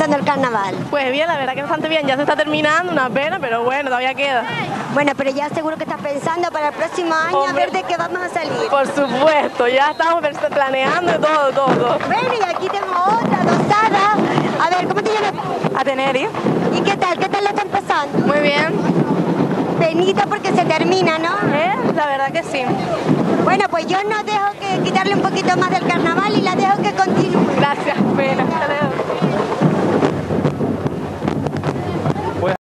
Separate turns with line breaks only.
pasando el carnaval?
Pues bien, la verdad que bastante bien. Ya se está terminando, una pena, pero bueno, todavía queda.
Bueno, pero ya seguro que estás pensando para el próximo año a ver de qué vamos a salir.
Por supuesto, ya estamos planeando todo, todo, todo.
Bueno, y aquí tengo otra, dosada. A ver, ¿cómo te llamas? ¿Y qué tal? ¿Qué tal lo están pasando?
Muy bien.
Benito porque se termina, ¿no?
¿Eh? La verdad que sí.
Bueno, pues yo no dejo que quitarle un poquito más del carnaval y la dejo